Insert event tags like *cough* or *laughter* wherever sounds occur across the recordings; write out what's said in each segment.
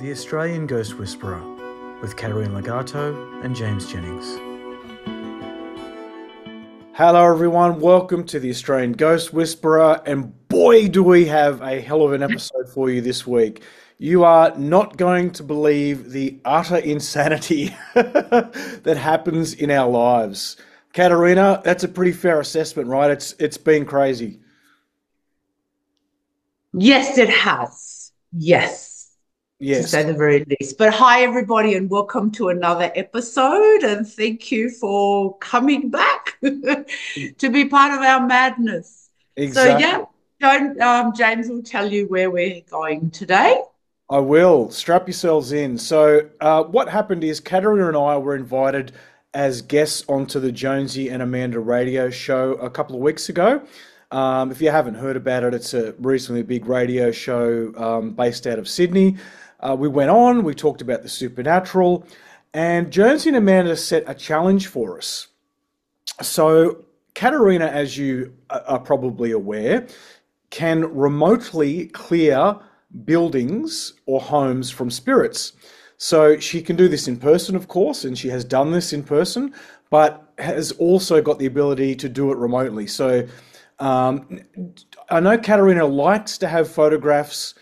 The Australian Ghost Whisperer with Caterina Ligato and James Jennings. Hello, everyone. Welcome to the Australian Ghost Whisperer. And boy, do we have a hell of an episode for you this week. You are not going to believe the utter insanity *laughs* that happens in our lives. Caterina, that's a pretty fair assessment, right? It's it's been crazy. Yes, it has. Yes. Yes. To say the very least. But hi, everybody, and welcome to another episode. And thank you for coming back *laughs* to be part of our madness. Exactly. So, yeah, don't, um, James will tell you where we're going today. I will. Strap yourselves in. So, uh, what happened is Caterina and I were invited as guests onto the Jonesy and Amanda radio show a couple of weeks ago. Um, if you haven't heard about it, it's a recently big radio show um, based out of Sydney. Uh, we went on, we talked about the supernatural, and Jonesy and Amanda set a challenge for us. So, Caterina, as you are probably aware, can remotely clear buildings or homes from spirits. So she can do this in person, of course, and she has done this in person, but has also got the ability to do it remotely. So um, I know Caterina likes to have photographs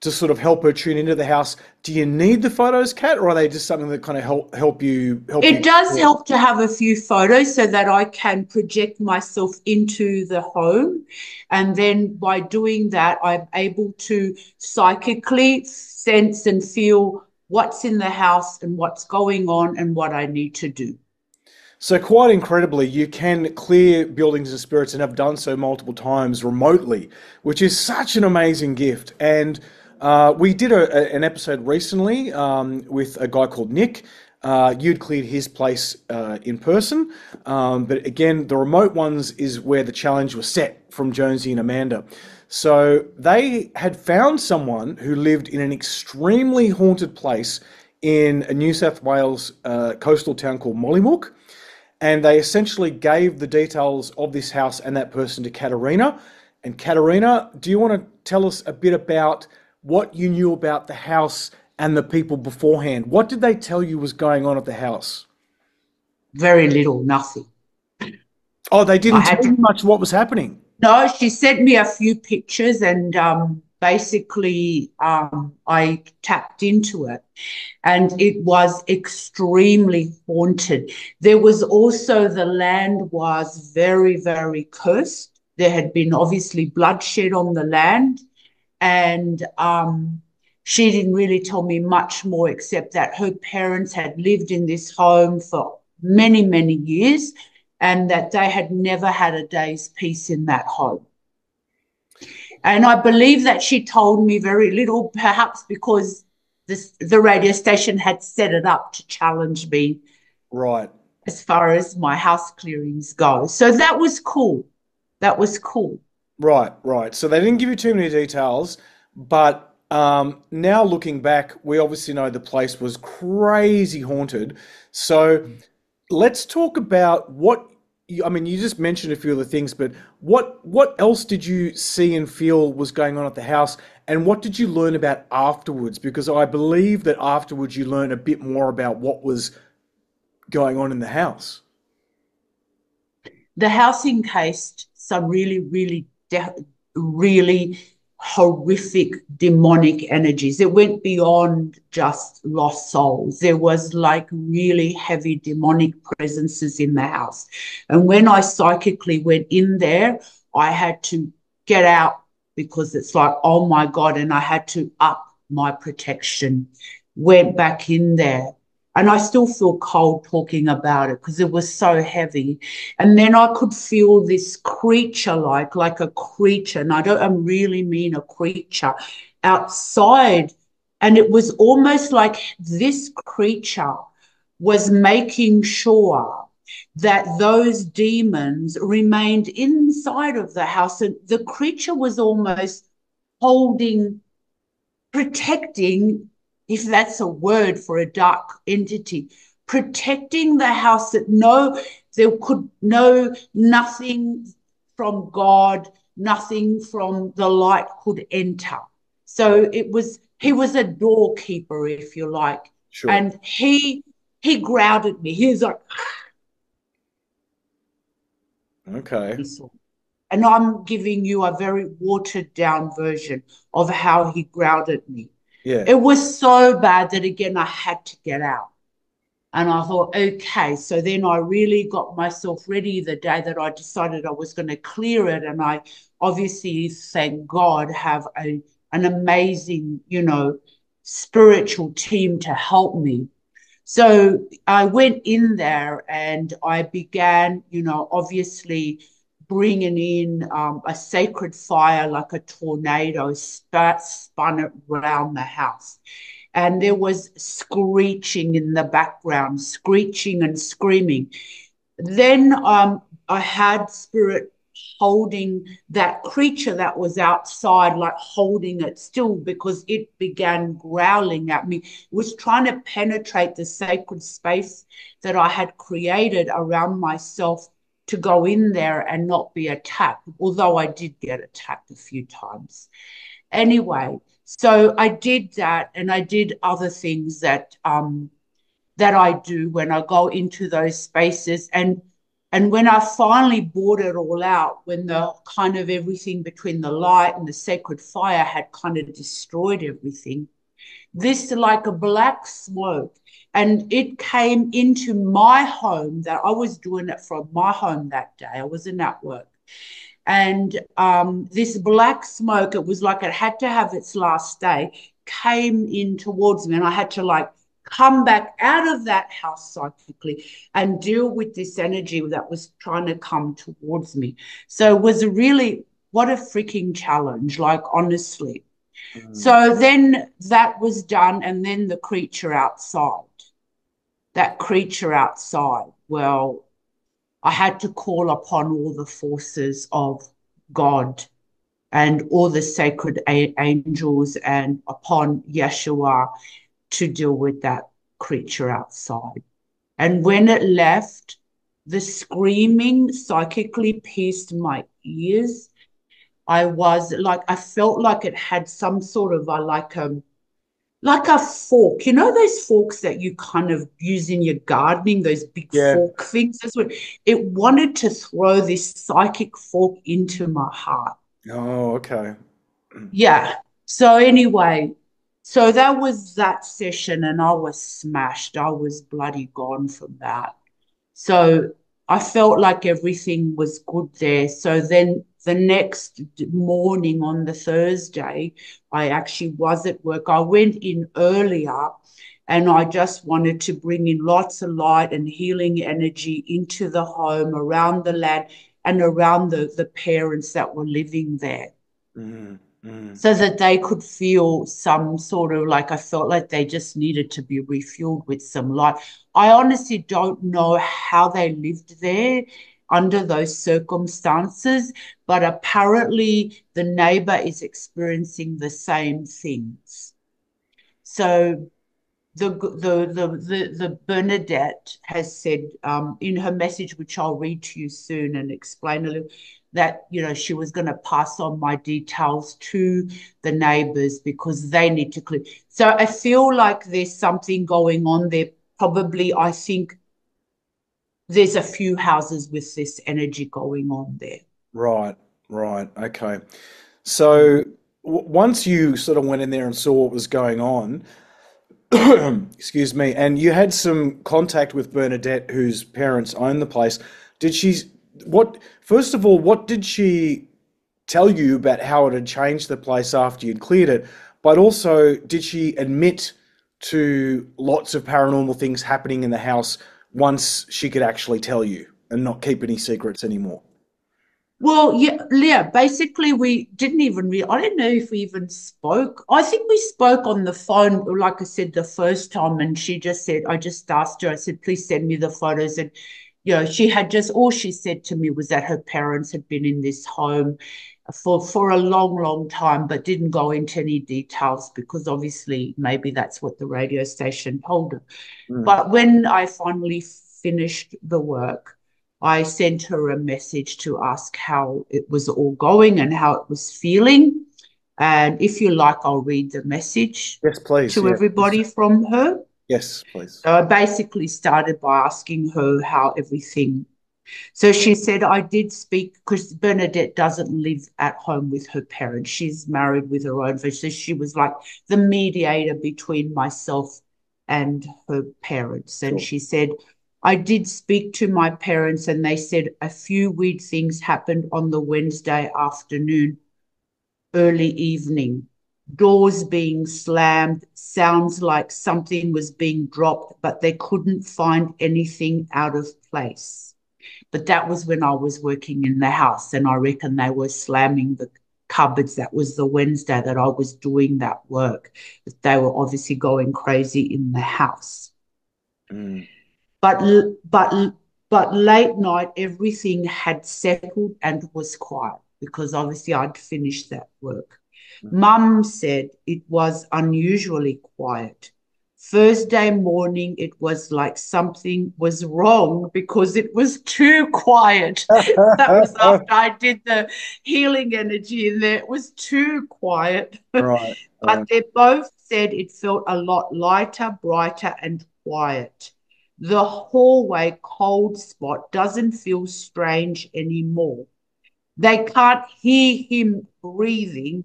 to sort of help her tune into the house. Do you need the photos, Kat, or are they just something that kind of help help you? Help it you does help to have a few photos so that I can project myself into the home, and then by doing that, I'm able to psychically sense and feel what's in the house and what's going on and what I need to do. So, quite incredibly, you can clear buildings and spirits and have done so multiple times remotely, which is such an amazing gift. And uh, we did a, a, an episode recently um, with a guy called Nick. Uh, you'd cleared his place uh, in person, um, but again, the remote ones is where the challenge was set from Jonesy and Amanda. So they had found someone who lived in an extremely haunted place in a New South Wales uh, coastal town called Mollymook. And they essentially gave the details of this house and that person to Caterina. And Caterina, do you want to tell us a bit about what you knew about the house and the people beforehand. What did they tell you was going on at the house? Very little, nothing. Oh, they didn't tell you much what was happening. No, she sent me a few pictures and um, basically um, I tapped into it and it was extremely haunted. There was also the land was very, very cursed. There had been obviously bloodshed on the land and um, she didn't really tell me much more except that her parents had lived in this home for many, many years and that they had never had a day's peace in that home. And I believe that she told me very little, perhaps because this, the radio station had set it up to challenge me. Right. As far as my house clearings go. So that was cool. That was cool. Right, right. So they didn't give you too many details, but um, now looking back, we obviously know the place was crazy haunted. So let's talk about what. I mean, you just mentioned a few of the things, but what what else did you see and feel was going on at the house, and what did you learn about afterwards? Because I believe that afterwards you learn a bit more about what was going on in the house. The house encased some really, really de- really horrific demonic energies. It went beyond just lost souls. There was like really heavy demonic presences in the house. And when I psychically went in there, I had to get out because it's like, oh my God. And I had to up my protection. Went back in there and I still feel cold talking about it because it was so heavy. And then I could feel this creature like, like a creature. And I don't I really mean a creature outside. And it was almost like this creature was making sure that those demons remained inside of the house. And the creature was almost holding, protecting if that's a word for a dark entity, protecting the house that no, there could no, nothing from God, nothing from the light could enter. So it was he was a doorkeeper, if you like. Sure. And he he growled at me. He was like, okay. And I'm giving you a very watered down version of how he growled at me. Yeah. It was so bad that again I had to get out. And I thought, okay. So then I really got myself ready the day that I decided I was going to clear it. And I obviously, thank God, have a an amazing, you know, spiritual team to help me. So I went in there and I began, you know, obviously bringing in um, a sacred fire like a tornado sp- spun around the house. And there was screeching in the background, screeching and screaming. Then um, I had spirit holding that creature that was outside, like holding it still because it began growling at me. It was trying to penetrate the sacred space that I had created around myself to go in there and not be attacked, although I did get attacked a few times. Anyway, so I did that and I did other things that um that I do when I go into those spaces and and when I finally brought it all out, when the kind of everything between the light and the sacred fire had kind of destroyed everything, this like a black smoke, and it came into my home that I was doing it from my home that day. I was in that work. And um, this black smoke, it was like it had to have its last day, came in towards me, and I had to like come back out of that house psychically and deal with this energy that was trying to come towards me. So it was really what a freaking challenge, like honestly. Mm. So then that was done, and then the creature outside. That creature outside. Well, I had to call upon all the forces of God and all the sacred angels and upon Yeshua to deal with that creature outside. And when it left, the screaming psychically pierced my ears. I was like, I felt like it had some sort of a like a um, like a fork. You know those forks that you kind of use in your gardening, those big yeah. fork things. That's what it wanted to throw this psychic fork into my heart. Oh, okay. Yeah. So anyway, so that was that session, and I was smashed. I was bloody gone from that. So I felt like everything was good there. So then the next morning on the Thursday, I actually was at work. I went in earlier and I just wanted to bring in lots of light and healing energy into the home, around the land, and around the, the parents that were living there. Mm-hmm. Mm. So that they could feel some sort of like I felt like they just needed to be refueled with some light. I honestly don't know how they lived there under those circumstances, but apparently the neighbor is experiencing the same things. So the the the the, the Bernadette has said um, in her message, which I'll read to you soon and explain a little that you know she was going to pass on my details to the neighbors because they need to clear so i feel like there's something going on there probably i think there's a few houses with this energy going on there right right okay so w- once you sort of went in there and saw what was going on *clears throat* excuse me and you had some contact with bernadette whose parents own the place did she what first of all, what did she tell you about how it had changed the place after you'd cleared it? But also, did she admit to lots of paranormal things happening in the house once she could actually tell you and not keep any secrets anymore? Well, yeah, yeah. Basically, we didn't even. Re- I don't know if we even spoke. I think we spoke on the phone, like I said, the first time, and she just said, "I just asked her. I said, please send me the photos," and you know, she had just all she said to me was that her parents had been in this home for for a long, long time, but didn't go into any details because obviously maybe that's what the radio station told her. Mm. But when I finally finished the work, I sent her a message to ask how it was all going and how it was feeling. And if you like, I'll read the message yes, please. to yeah. everybody from her. Yes, please. So I basically started by asking her how everything. So she said, I did speak because Bernadette doesn't live at home with her parents. She's married with her own. So she was like the mediator between myself and her parents. And Sure. she said, I did speak to my parents, and they said a few weird things happened on the Wednesday afternoon, early evening. Doors being slammed, sounds like something was being dropped, but they couldn't find anything out of place. But that was when I was working in the house, and I reckon they were slamming the cupboards. That was the Wednesday that I was doing that work. But they were obviously going crazy in the house. Mm. But but but late night, everything had settled and was quiet because obviously I'd finished that work. Mum said it was unusually quiet. Thursday morning, it was like something was wrong because it was too quiet. *laughs* That was after I did the healing energy in there. It was too quiet. *laughs* right. But right. they both said it felt a lot lighter, brighter, and quiet. The hallway cold spot doesn't feel strange anymore. They can't hear him breathing,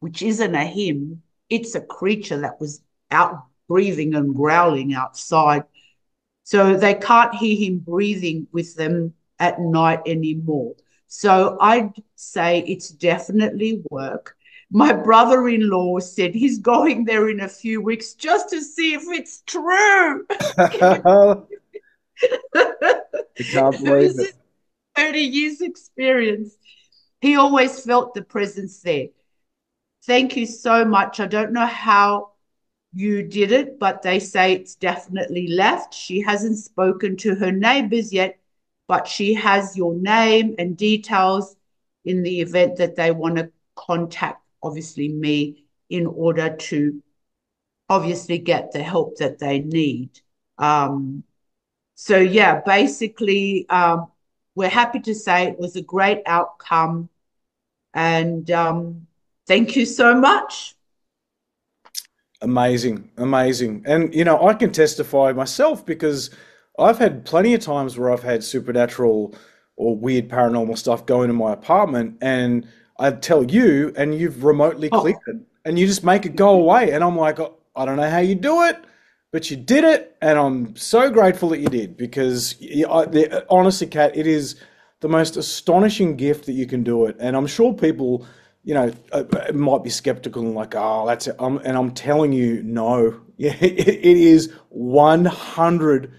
which isn't a him, it's a creature that was out breathing and growling outside. So they can't hear him breathing with them at night anymore. So I'd say it's definitely work. My brother in law said he's going there in a few weeks just to see if it's true. *laughs* You can't *laughs* believe it. is 30 years experience. He always felt the presence there. Thank you so much. I don't know how you did it, but they say it's definitely left. She hasn't spoken to her neighbors yet, but she has your name and details in the event that they want to contact, obviously, me in order to obviously get the help that they need. Um, so, yeah, basically, um, we're happy to say it was a great outcome. And um, thank you so much. Amazing, amazing. And you know, I can testify myself because I've had plenty of times where I've had supernatural or weird paranormal stuff going in my apartment, and I tell you, and you've remotely Oh, cleared it, and you just make it go away. And I'm like, "Oh, I don't know how you do it, but you did it, and I'm so grateful that you did because y- I, the, honestly, Kat, it is the most astonishing gift that you can do it. And I'm sure people, you know, uh, uh, might be skeptical and like, oh, that's it. And I'm telling you, no, *laughs* yeah, it, it is 100%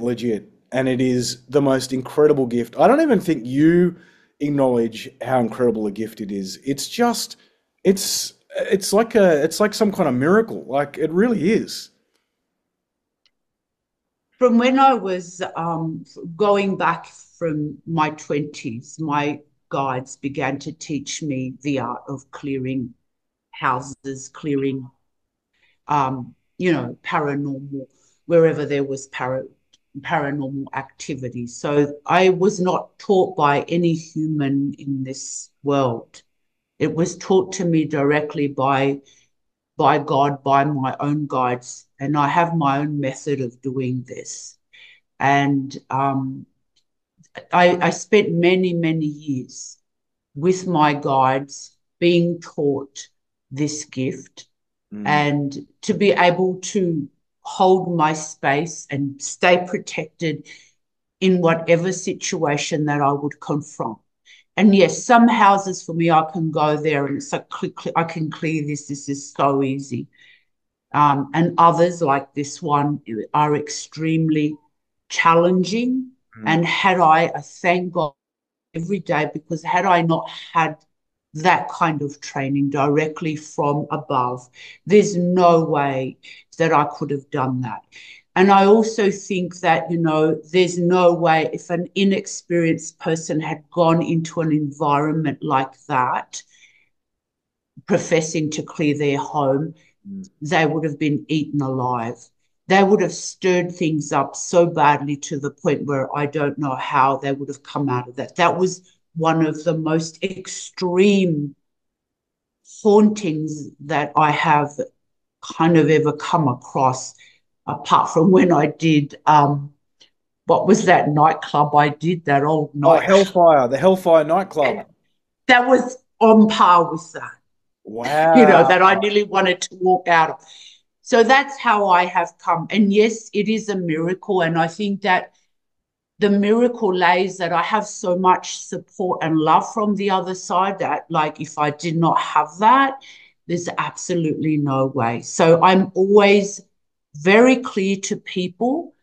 legit. And it is the most incredible gift. I don't even think you acknowledge how incredible a gift it is. It's just, it's, it's like a, it's like some kind of miracle. Like it really is. from when I was um, going back from my 20s, my guides began to teach me the art of clearing houses, clearing, um, you know, paranormal, wherever there was para paranormal activity. So I was not taught by any human in this world. It was taught to me directly by by God, by my own guides, and I have my own method of doing this. And um, I, I spent many, many years with my guides being taught this gift Mm. and to be able to hold my space and stay protected in whatever situation that I would confront. And yes, some houses for me, I can go there and it's like, click, I can clear this. This is so easy. Um, and others like this one are extremely challenging. Mm. And had I, I thank God every day because had I not had that kind of training directly from above, there's no way that I could have done that. And I also think that, you know, there's no way if an inexperienced person had gone into an environment like that, professing to clear their home, Mm. they would have been eaten alive. They would have stirred things up so badly to the point where I don't know how they would have come out of that. That was one of the most extreme hauntings that I have kind of ever come across, apart from when I did um, what was that nightclub I did, that old night. Oh. Hellfire, the Hellfire nightclub. That was on par with that, Wow. *laughs* you know, that I nearly wanted to walk out of. So that's how I have come. And yes, it is a miracle. And I think that the miracle lays that I have so much support and love from the other side that, like, if I did not have that, there's absolutely no way. So I'm always very clear to people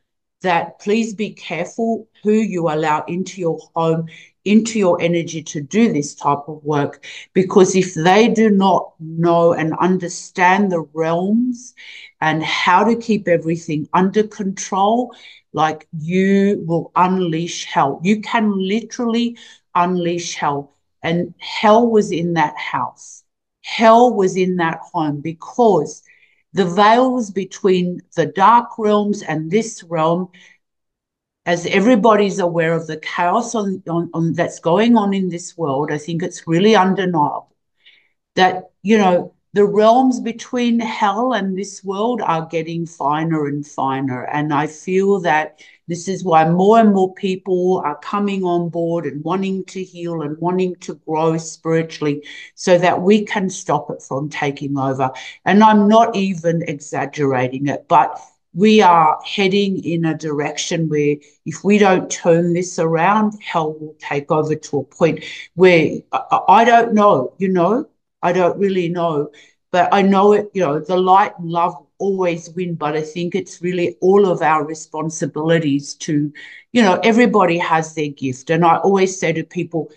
that please be careful who you allow into your home, into your energy to do this type of work. Because if they do not know and understand the realms and how to keep everything under control, like you will unleash hell. You can literally unleash hell. And hell was in that house. Hell was in that home because the veils between the dark realms and this realm, as everybody's aware of the chaos on, on, on, that's going on in this world, I think it's really undeniable that, you know, the realms between hell and this world are getting finer and finer. And I feel that this is why more and more people are coming on board and wanting to heal and wanting to grow spiritually so that we can stop it from taking over. And I'm not even exaggerating it, but we are heading in a direction where if we don't turn this around, hell will take over to a point where I, I don't know, you know, I don't really know, but I know it, you know, the light and love always win. But I think it's really all of our responsibilities to, you know, everybody has their gift. And I always say to people,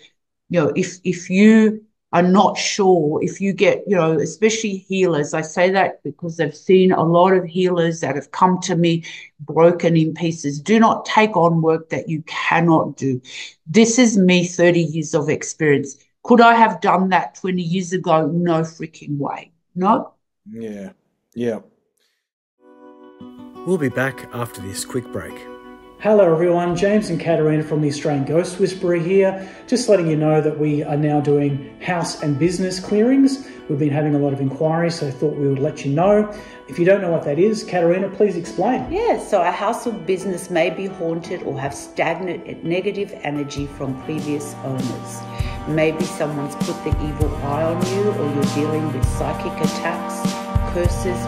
you know, if if you are not sure, if you get, you know, especially healers, I say that because I've seen a lot of healers that have come to me broken in pieces. Do not take on work that you cannot do. This is me, 30 years of experience. Could I have done that 20 years ago? No freaking way. No. Yeah. Yeah. We'll be back after this quick break. Hello everyone, James and Caterina from the Australian Ghost Whisperer here. Just letting you know that we are now doing house and business clearings. We've been having a lot of inquiries, so I thought we would let you know. If you don't know what that is, Caterina, please explain. Yeah, so a house or business may be haunted or have stagnant negative energy from previous owners. Maybe someone's put the evil eye on you, or you're dealing with psychic attacks, curses,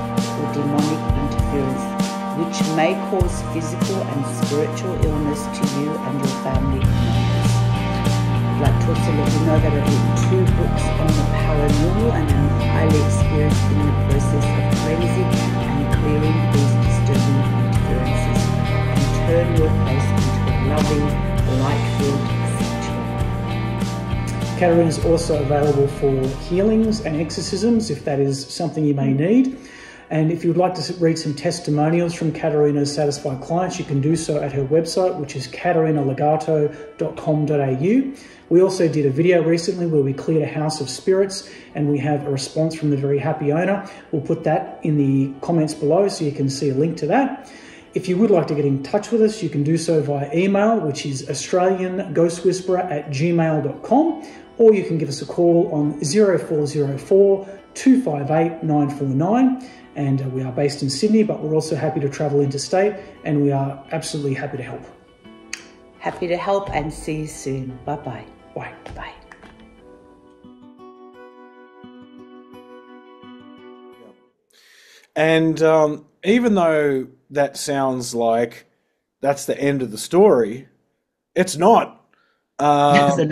or demonic interference which may cause physical and spiritual illness to you and your family. I'd like to also let you know that I've written two books on the paranormal and I'm highly experienced in the process of cleansing and clearing these disturbing interferences and turn your place into a loving, light-filled Caterina is also available for healings and exorcisms if that is something you may hmm. need. And if you'd like to read some testimonials from Caterina's satisfied clients, you can do so at her website, which is caterinaligato.com.au. We also did a video recently where we cleared a house of spirits and we have a response from the very happy owner. We'll put that in the comments below so you can see a link to that. If you would like to get in touch with us, you can do so via email, which is australianghostwhisperer at gmail.com, or you can give us a call on 0404 258 949 and uh, we are based in Sydney, but we're also happy to travel interstate and we are absolutely happy to help. Happy to help and see you soon. Bye bye. Bye. Bye. And um, even though that sounds like that's the end of the story, it's not. There's *laughs* the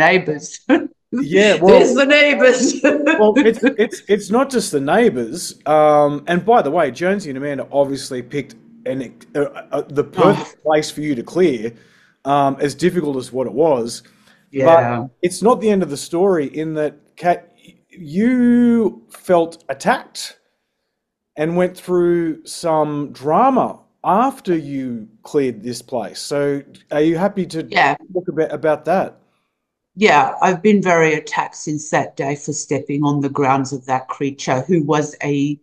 Um, *laughs* yeah, *laughs* There's well, the neighbours. well, it's it's it's not just the neighbours. Um, and by the way, Jonesy and Amanda obviously picked an uh, uh, the perfect place for you to clear, um, as difficult as what it was. yeah. But it's not the end of the story in that, Kat, you felt attacked and went through some drama after you cleared this place. So, are you happy to Yeah. talk about about that? Yeah, I've been very attacked since that day for stepping on the grounds of that creature who was a,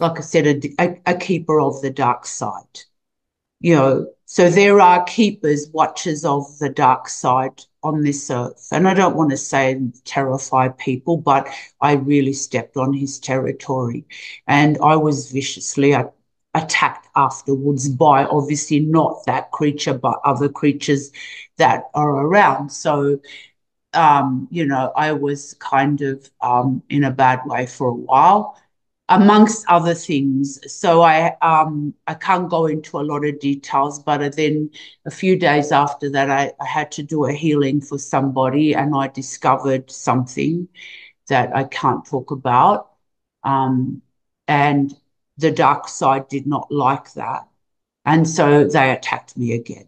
like I said, a, a, keeper of the dark side. You know, so there are keepers, watchers of the dark side on this earth. And I don't want to say terrify people, but I really stepped on his territory. And I was viciously attacked afterwards by obviously not that creature, but other creatures that are around. So, um, you know, I was kind of um, in a bad way for a while amongst other things. So I um, I can't go into a lot of details, but then a few days after that, I, I had to do a healing for somebody, and I discovered something that I can't talk about. Um, and the dark side did not like that, and so they attacked me again.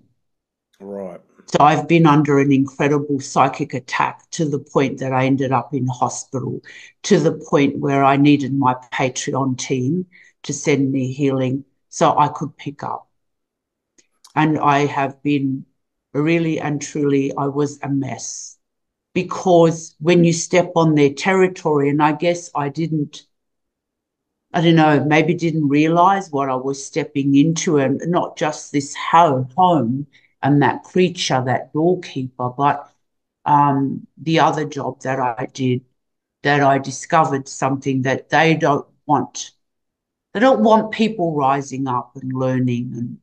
Right. So I've been under an incredible psychic attack to the point that I ended up in hospital, to the point where I needed my Patreon team to send me healing so I could pick up. And I have been really and truly, I was a mess because when you step on their territory, and I guess I didn't, I don't know, maybe didn't realize what I was stepping into, and not just this home, and that creature, that doorkeeper, but um, the other job that I did, that I discovered something that they don't want. They don't want people rising up and learning, and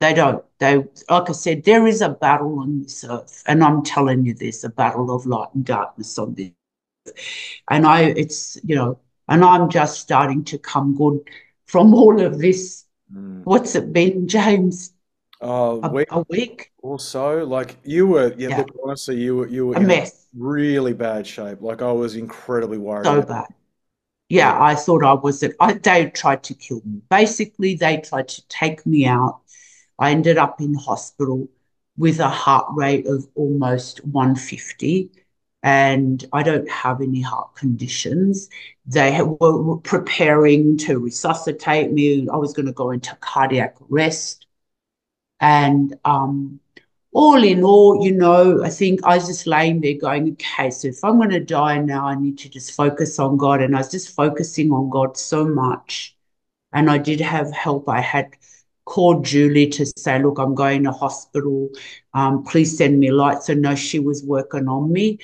they don't. They, like I said, there is a battle on this earth, and I'm telling you, there's a battle of light and darkness on this. Earth. And I, it's you know, and I'm just starting to come good from all of this. Mm. What's it been, James? Uh, a, week a week or so. Like you were, yeah, Yeah. look, honestly, you were, you were a in mess really bad shape. Like I was incredibly worried so about. bad yeah i thought i was I, they tried to kill me basically they tried to take me out i ended up in hospital with a heart rate of almost 150 and i don't have any heart conditions they were preparing to resuscitate me i was going to go into cardiac arrest and um, all in all, you know, I think I was just laying there going, okay, so if I'm going to die now, I need to just focus on God. And I was just focusing on God so much. And I did have help. I had called Julie to say, look, I'm going to hospital. Um, please send me light. So no, she was working on me.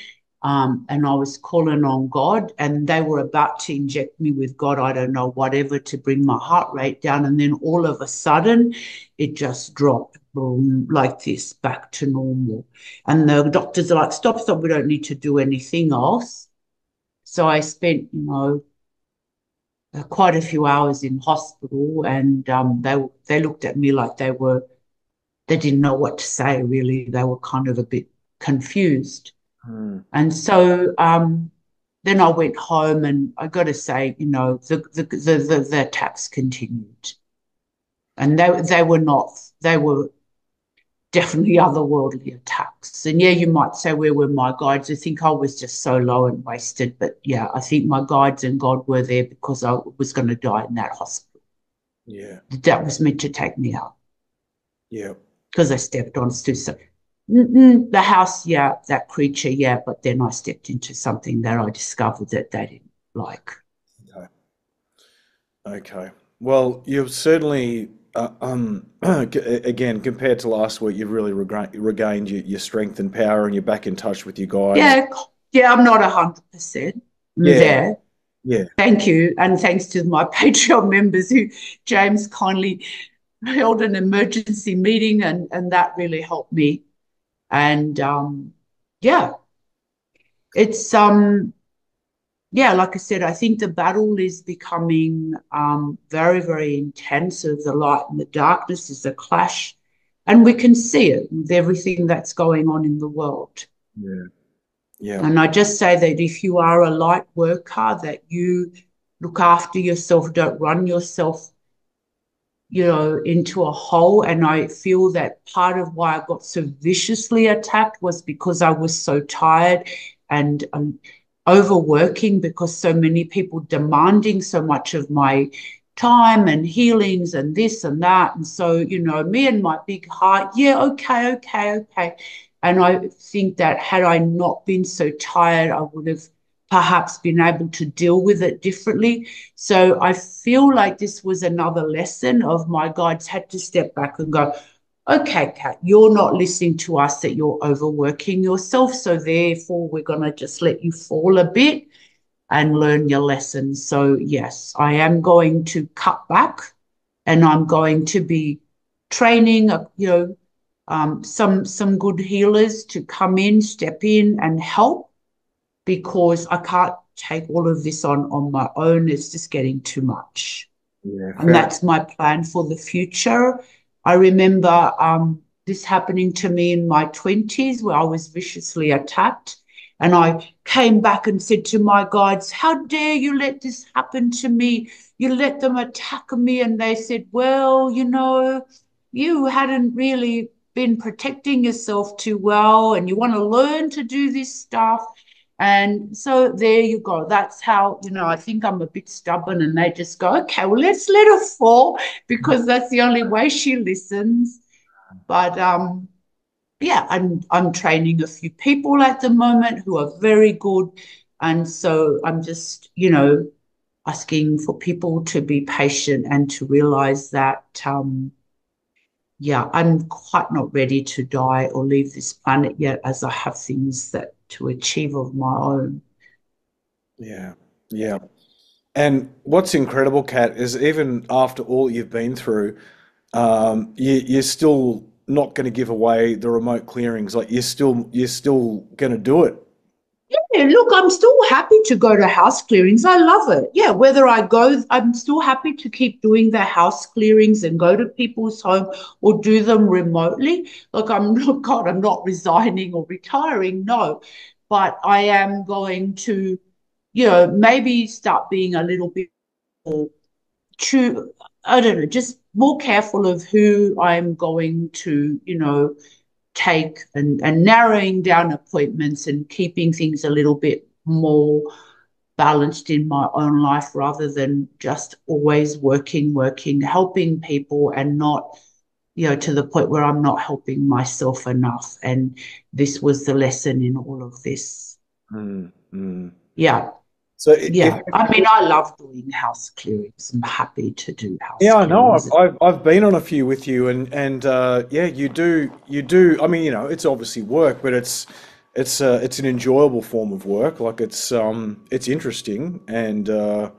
Um, and I was calling on God, and they were about to inject me with God, I don't know, whatever, to bring my heart rate down. And then all of a sudden, it just dropped boom, like this back to normal. And the doctors are like, stop, stop, we don't need to do anything else. So I spent, you know, uh, quite a few hours in hospital, and um, they they looked at me like they were, they didn't know what to say. Really, they were kind of a bit confused. Hmm. And so um, then I went home, and I got to say, you know, the the the, the, the attacks continued, and they they were not they were definitely otherworldly attacks. And yeah, you might say where were my guides? I think I was just so low and wasted, but yeah, I think my guides and God were there because I was going to die in that hospital. Yeah, That was meant to take me out yeah, because I stepped on Stu. So mm-mm, the house, yeah, that creature, yeah, but then I stepped into something that I discovered that they didn't like. okay, okay. Well, you've certainly, uh, um, *clears throat* again, compared to last week, you've really rega- regained your, your strength and power, and you're back in touch with your guys. Yeah, yeah, I'm not a hundred percent Yeah. there. Yeah. Thank you, and thanks to my *laughs* Patreon members who James kindly held an emergency meeting, and and that really helped me. And um, yeah, it's um, yeah, like I said, I think the battle is becoming um very very intense. Of the light and the darkness is a clash, and we can see it with everything that's going on in the world. Yeah. Yeah. And I just say that if you are a light worker, that you look after yourself, don't run yourself, you know, into a hole. And I feel that part of why I got so viciously attacked was because I was so tired and um, overworking because so many people demanding so much of my time and healings and this and that. And so, you know, me and my big heart, yeah, okay, okay, okay. And I think that had I not been so tired, I would have perhaps been able to deal with it differently. So I feel like this was another lesson of my guides had to step back and go, okay, Kat, you're not listening to us, that you're overworking yourself. So therefore, we're going to just let you fall a bit and learn your lessons. So, yes, I am going to cut back and I'm going to be training, uh, you know, um, some some good healers to come in, step in and help because I can't take all of this on on my own. It's just getting too much. Yeah, and that's my plan for the future. I remember um, this happening to me in my 20s where I was viciously attacked. And I came back and said to my guides, How dare you let this happen to me? You let them attack me. And they said, Well, you know, you hadn't really been protecting yourself too well and you want to learn to do this stuff. And so there you go. That's how, you know, I think I'm a bit stubborn and they just go, okay, well, let's let her fall because that's the only way she listens. But um, yeah, I'm I'm training a few people at the moment who are very good. And so I'm just, you know, asking for people to be patient and to realize that um, yeah, I'm quite not ready to die or leave this planet yet, as I have things that to achieve of my own. Yeah, yeah. And what's incredible, Kat, is even after all you've been through, um, you, you're still not going to give away the remote clearings. Like you're still you're still going to do it. Yeah, look, I'm still happy to go to house clearings. I love it. Yeah, whether I go, I'm still happy to keep doing the house clearings and go to people's home or do them remotely. Look, I'm *laughs* not, God, I'm not resigning or retiring. No, but I am going to, you know, maybe start being a little bit more true. I don't know, just more careful of who I'm going to, you know, take and, and narrowing down appointments and keeping things a little bit more balanced in my own life rather than just always working, working, helping people and not, you know, to the point where I'm not helping myself enough. And this was the lesson in all of this. Mm, mm. Yeah. So yeah, if, I mean, I love doing house clearings. I'm happy to do house. Yeah, I know. I've, I've, I've been on a few with you, and and uh, yeah, you do you do. I mean, you know, it's obviously work, but it's it's uh, it's an enjoyable form of work. Like it's um it's interesting, and uh,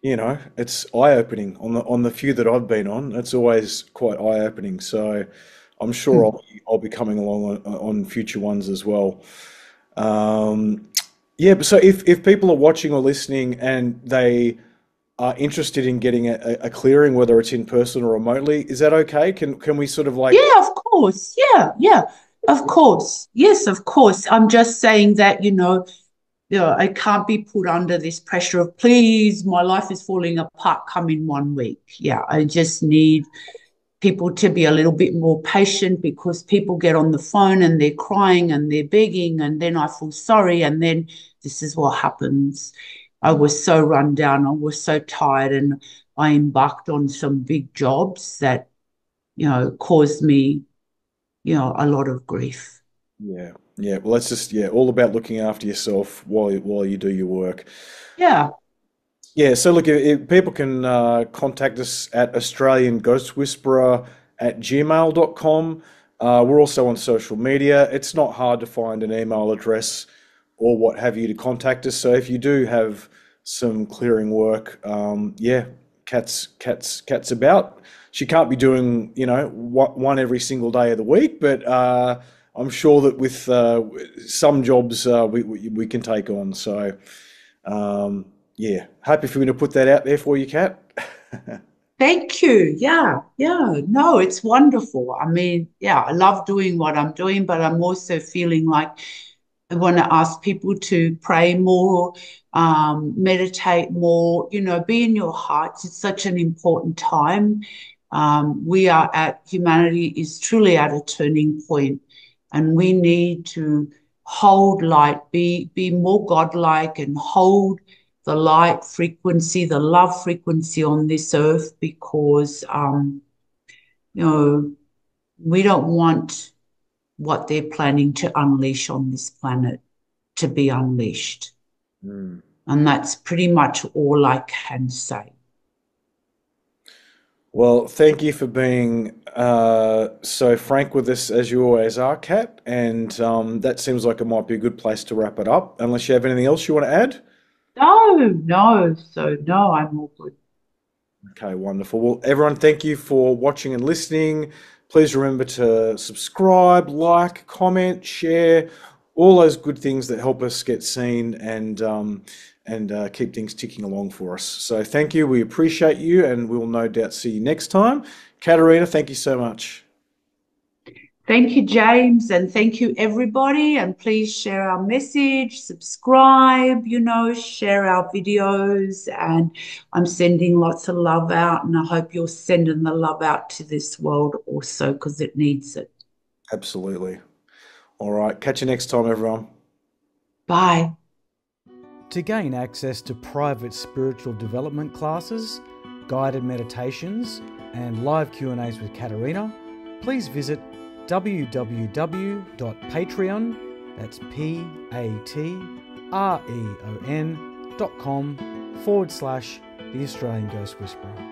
you know, it's eye opening on the on the few that I've been on. It's always quite eye opening. So I'm sure hmm. I'll I'll be coming along on, on future ones as well. Um, yeah, but so if, if people are watching or listening and they are interested in getting a, a clearing, whether it's in person or remotely, is that okay? Can can we sort of like Yeah, of course. Yeah, yeah. Of course. Yes, of course. I'm just saying that, you know, you know, I can't be put under this pressure of please, my life is falling apart, come in one week. Yeah, I just need people to be a little bit more patient because people get on the phone and they're crying and they're begging and then I feel sorry and then this is what happens. I was so run down, I was so tired and I embarked on some big jobs that, you know, caused me, you know, a lot of grief. Yeah. Yeah. Well, that's just, yeah, all about looking after yourself while, while you do your work. Yeah. Yeah, so look, if people can uh, contact us at Australian Ghost Whisperer at gmail.com. Uh, we're also on social media. It's not hard to find an email address or what have you to contact us. So if you do have some clearing work, um, yeah, cats, cats, cats about. She can't be doing you know one every single day of the week, but uh, I'm sure that with uh, some jobs uh, we, we, we can take on. So. Um, yeah, happy for me to put that out there for you, Kat. *laughs* Thank you. Yeah, yeah. No, it's wonderful. I mean, yeah, I love doing what I'm doing, but I'm also feeling like I want to ask people to pray more, um, meditate more, you know, be in your hearts. It's such an important time. Um, we are at, humanity is truly at a turning point, and we need to hold light, be, be more godlike, and hold the light frequency, the love frequency on this earth because, um, you know, we don't want what they're planning to unleash on this planet to be unleashed. Mm. And that's pretty much all I can say. Well, thank you for being uh, so frank with us as you always are, Kat. And um, that seems like it might be a good place to wrap it up, unless you have anything else you want to add. No, no. So, no, I'm all good. Okay, wonderful. Well, everyone, thank you for watching and listening. Please remember to subscribe, like, comment, share, all those good things that help us get seen and um, and uh, keep things ticking along for us. So thank you. We appreciate you, and we'll no doubt see you next time. Caterina, thank you so much. Thank you, James, and thank you, everybody. And please share our message, subscribe, you know, share our videos. And I'm sending lots of love out, and I hope you're sending the love out to this world also because it needs it. Absolutely. All right. Catch you next time, everyone. Bye. To gain access to private spiritual development classes, guided meditations, and live Q&As with Caterina, please visit www.patreon, that's P-A-T-R-E-O-N dot com forward slash the Australian Ghost Whisperer.